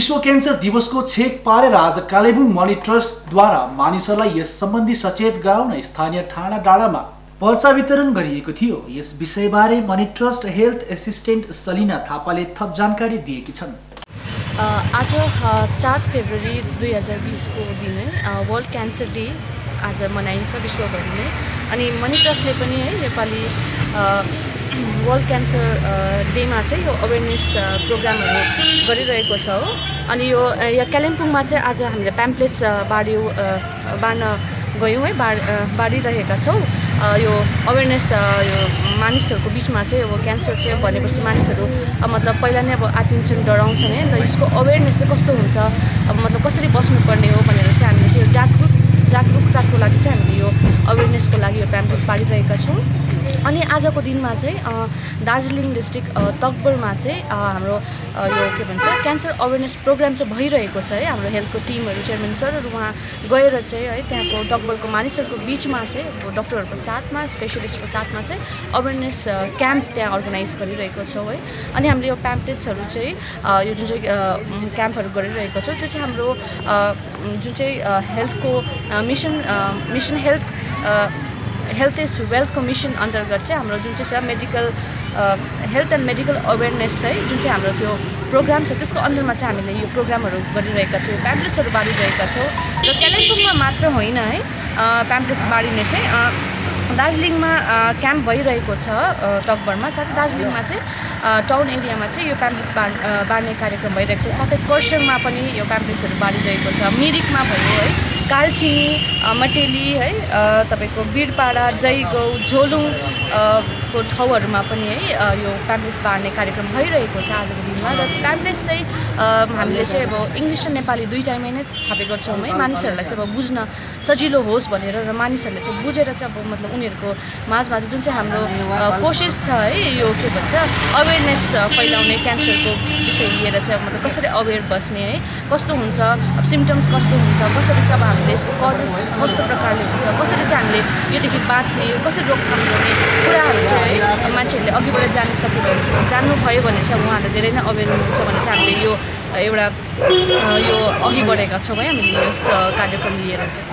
विश्व क्यान्सर दिवसको छेक पारेर आज कालेबुङ मणि ट्रस्टद्वारा मानिसहरूलाई यस सम्बन्धी सचेत गराउन स्थानीय ठाडा डाँडामा पर्चा वितरण गरिएको थियो। यस विषयबारे Mani trust health assistant Salina थापाले थप जानकारी दिएकी छन्। आज चार फेब्रुअरी दुई हजार बिसको दिन है वर्ल्ड क्यान्सर डे आज मनाइन्छ विश्वभरि नै अनि मनी ट्रस्टले पनि है योपालि वर्ल्ड क्यान्सर डेमा चाहिँ यो अवेरनेस प्रोग्रामहरू गरिरहेको छ हो। अनि यो यहाँ कालिम्पोङमा चाहिँ आज हामीले प्याम्प्लेट्स बाँड्यौँ बाँड्न गयौँ है बाड बाँडिरहेका छौँ। यो अवेरनेस यो मानिसहरूको बिचमा चाहिँ अब क्यान्सर चाहिँ भनेपछि मानिसहरू मतलब पहिला नै अब आतिन्छन् डराउँछन् है। अन्त यसको अवेरनेस चाहिँ कस्तो हुन्छ? अब मतलब कसरी बस्नुपर्ने हो भनेर चाहिँ हामीले चाहिँ यो जागरुक जागरुकताको लागि चाहिँ हामीले यो प्याम्प्लेट्स बाँडिरहेका छौँ। अनि आजको दिनमा चाहिँ दार्जिलिङ डिस्ट्रिक्ट तकबरमा चाहिँ हाम्रो यो के भन्छ क्यान्सर अवेरनेस प्रोग्राम चाहिँ भइरहेको छ है। हाम्रो हेल्थको टिमहरू चेयरमेन सरहरू उहाँ गएर चाहिँ है त्यहाँको तकबरको मानिसहरूको बिचमा चाहिँ डक्टरहरूको साथमा स्पेसलिस्टको साथमा चाहिँ अवेरनेस क्याम्प त्यहाँ अर्गनाइज गरिरहेको छौँ है। अनि हामीले यो प्याम्प्लेट्सहरू चाहिँ यो जुन चाहिँ क्याम्पहरू गरिरहेको छौँ त्यो चाहिँ हाम्रो जुन चाहिँ हेल्थको mission mission health health is वेल्थको mission अन्तर्गत चाहिँ हाम्रो जुन चाहिँ छ medical health and medical awareness चाहिँ जुन चाहिँ हाम्रो त्यो प्रोग्राम छ त्यसको अन्डरमा चाहिँ हामीले यो प्रोग्रामहरू गरिरहेका छौँ प्याम्प्लेट्सहरू बाँडिरहेका छौँ। र कालिम्पोङमा मात्र होइन है प्याम्प्लेट्स बाँडिने चाहिँ दार्जिलिङमा क्याम्प भइरहेको छ टकबरमा साथै दार्जिलिङमा चाहिँ टाउन एरियामा चाहिँ यो प्याम्प्लेट्स बाँड बाँड्ने कार्यक्रम भइरहेको छ। साथै कर्सियङमा पनि यो प्याम्प्लेट्सहरू बाँडिरहेको छ। मिरिकमा भयो है। कालचिनी मटेली है तपाईँको बिरपाडा जयगाउँ झोलुङ को ठाउँहरूमा पनि है यो प्याम्प्लेट्स बाँड्ने कार्यक्रम भइरहेको छ आजको दिनमा र प्याम्प्लेट्स चाहिँ हामीले चाहिँ अब इङ्ग्लिस र नेपाली दुइटामै नै छापेको छौँ है। मानिसहरूलाई चाहिँ अब बुझ्न सजिलो होस् भनेर र मानिसहरूले चाहिँ बुझेर चाहिँ अब मतलब उनीहरूको माझमा जुन चाहिँ हाम्रो कोसिस छ है यो के भन्छ अवेरनेस फैलाउने क्यान्सरको विषय लिएर चाहिँ मतलब कसरी अवेर बस्ने है। कस्तो हुन्छ अब सिम्टम्स कस्तो हुन्छ कसरी चाहिँ अब हामीले यसको कजेस कस्तो प्रकारले हुन्छ कसरी चाहिँ हामीले योदेखि बाँच्ने कसरी रोकथाम गर्ने कुराहरू चाहिँ है। मान्छेहरूले अघिबाट जानु सक्यो जान्नुभयो भने चाहिँ उहाँहरूले धेरै नै अवेर हुनुहुन्छ भने चाहिँ हामीले यो एउटा यो अघि बढेका छौँ है हामीले यस कार्यक्रम लिएर चाहिँ।